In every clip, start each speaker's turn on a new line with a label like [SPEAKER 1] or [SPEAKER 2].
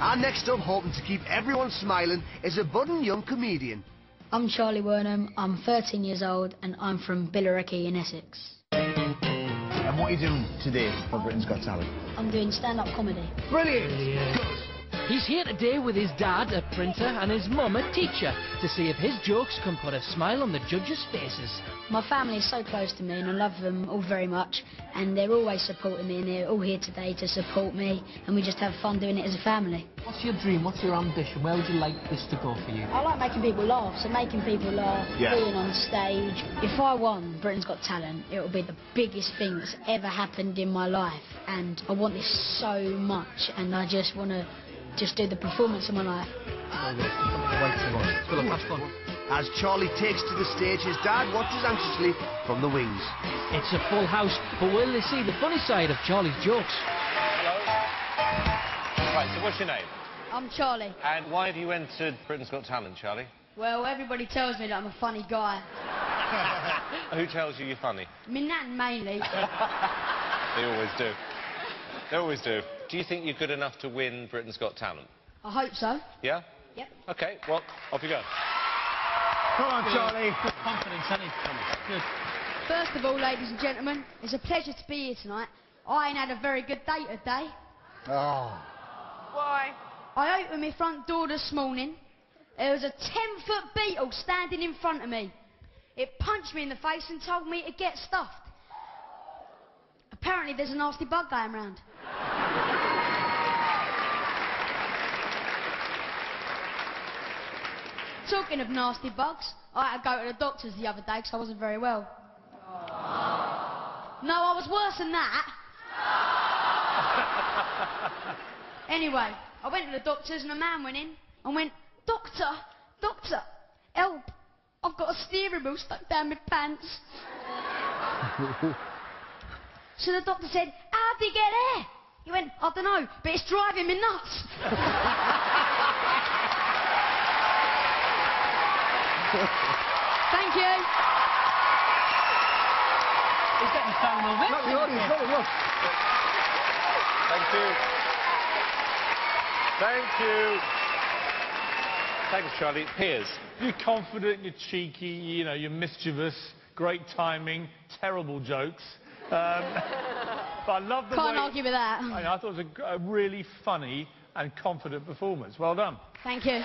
[SPEAKER 1] And next up, hoping to keep everyone smiling, is a budding young comedian.
[SPEAKER 2] I'm Charlie Wernham, I'm 13 years old, and I'm from Billericay in Essex.
[SPEAKER 3] And what are you doing today for Britain's Got Talent?
[SPEAKER 2] I'm doing stand-up comedy.
[SPEAKER 3] Brilliant!
[SPEAKER 4] He's here today with his dad, a printer, and his mum, a teacher, to see if his jokes can put a smile on the judges' faces.
[SPEAKER 2] My family is so close to me, and I love them all very much, and they're always supporting me, and they're all here today to support me, and we just have fun doing it as a family.
[SPEAKER 4] What's your dream? What's your ambition? Where would you like this to go for you?
[SPEAKER 2] I like making people laugh, so making people laugh,
[SPEAKER 3] Yeah.
[SPEAKER 2] being on stage. If I won Britain's Got Talent, it would be the biggest thing that's ever happened in my life, and I want this so much, and I just want to just do the performance of my life.
[SPEAKER 1] As Charlie takes to the stage, his dad watches anxiously from the wings.
[SPEAKER 4] It's a full house, but will they see the funny side of Charlie's jokes? Hello.
[SPEAKER 5] Right, so what's your name?
[SPEAKER 6] I'm Charlie.
[SPEAKER 5] And why have you entered Britain's Got Talent, Charlie?
[SPEAKER 6] Well, everybody tells me that I'm a funny guy.
[SPEAKER 5] Who tells you you're funny?
[SPEAKER 6] My nan mainly.
[SPEAKER 5] They always do. They always do. Do you think you're good enough to win Britain's Got Talent?
[SPEAKER 6] I hope so.
[SPEAKER 5] Yeah?
[SPEAKER 6] Yep.
[SPEAKER 5] Okay, well, off you go.
[SPEAKER 3] Come on, Charlie.
[SPEAKER 4] Confidence, honey. Good.
[SPEAKER 6] First of all, ladies and gentlemen, it's a pleasure to be here tonight. I ain't had a very good day today.
[SPEAKER 3] Oh.
[SPEAKER 6] Why? I opened my front door this morning. There was a 10-foot beetle standing in front of me. It punched me in the face and told me to get stuffed. Apparently there's a nasty bug going round. Talking of nasty bugs, I had to go to the doctors the other day because I wasn't very well. No, I was worse than that. Anyway, I went to the doctors and a man went in and went, Doctor, doctor, help. I've got a steering wheel stuck down my pants. so the doctor said, How'd he get there? He went, I don't know, but it's driving me nuts. Thank you.
[SPEAKER 4] He's getting found on
[SPEAKER 3] Look, the audience, look, look.
[SPEAKER 5] Thank you. Thank you. Thanks, Charlie. Piers.
[SPEAKER 7] You're confident, you're cheeky, you know, you're mischievous, great timing, terrible jokes. Um, but I love the
[SPEAKER 6] Can't
[SPEAKER 7] way...
[SPEAKER 6] argue with that.
[SPEAKER 7] I, know, I thought it was a, a really funny and confident performance. Well done.
[SPEAKER 6] Thank you.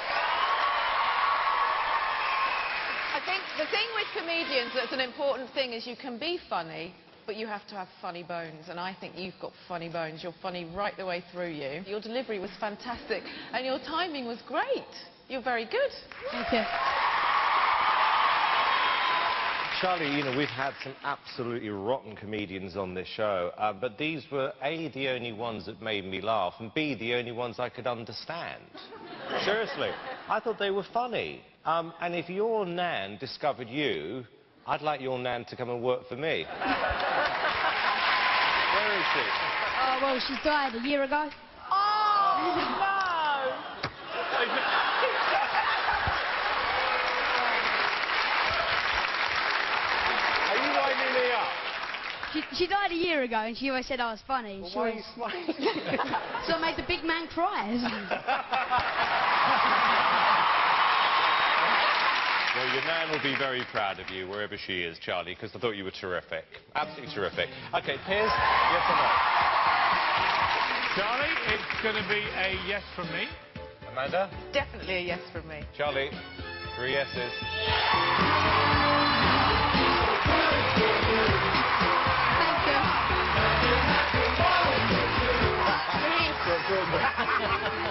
[SPEAKER 8] I think the thing with comedians that's an important thing is you can be funny, but you have to have funny bones. And I think you've got funny bones. You're funny right the way through you. Your delivery was fantastic, and your timing was great. You're very good.
[SPEAKER 6] Thank you.
[SPEAKER 5] Charlie, you know, we've had some absolutely rotten comedians on this show, uh, but these were A, the only ones that made me laugh, and B, the only ones I could understand. Seriously, I thought they were funny. Um, and if your nan discovered you, I'd like your nan to come and work for me. Where is she?
[SPEAKER 6] Oh, well, she died a year ago.
[SPEAKER 5] Are you winding me up?
[SPEAKER 6] She, she died a year ago, and she always said I was funny. She
[SPEAKER 5] Why are you smiling?
[SPEAKER 6] so I made the big man cry.
[SPEAKER 5] Well, your nan will be very proud of you, wherever she is, Charlie, because I thought you were terrific. Absolutely terrific. OK, Piers, yes or no?
[SPEAKER 7] Charlie, it's going to be a yes from me.
[SPEAKER 5] Amanda?
[SPEAKER 8] Definitely a yes from me.
[SPEAKER 5] Charlie? Three yeses.
[SPEAKER 6] Thank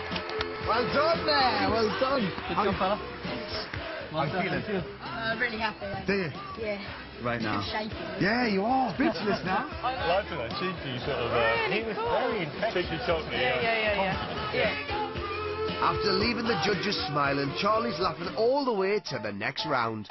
[SPEAKER 6] you.
[SPEAKER 3] Well done there, well done.
[SPEAKER 4] Good job, fella.
[SPEAKER 3] How you feeling?
[SPEAKER 6] Uh, really happy. though.
[SPEAKER 3] Do you?
[SPEAKER 6] Yeah.
[SPEAKER 3] Right now.
[SPEAKER 6] Shaking.
[SPEAKER 3] Yeah, you are. Speechless now.
[SPEAKER 7] I liked that cheeky sort of... Uh,
[SPEAKER 8] Really
[SPEAKER 7] he was
[SPEAKER 8] cool.
[SPEAKER 7] very cheeky cockney.
[SPEAKER 8] Yeah, yeah, yeah, yeah. Yeah.
[SPEAKER 1] After leaving the judges smiling, Charlie's laughing all the way to the next round.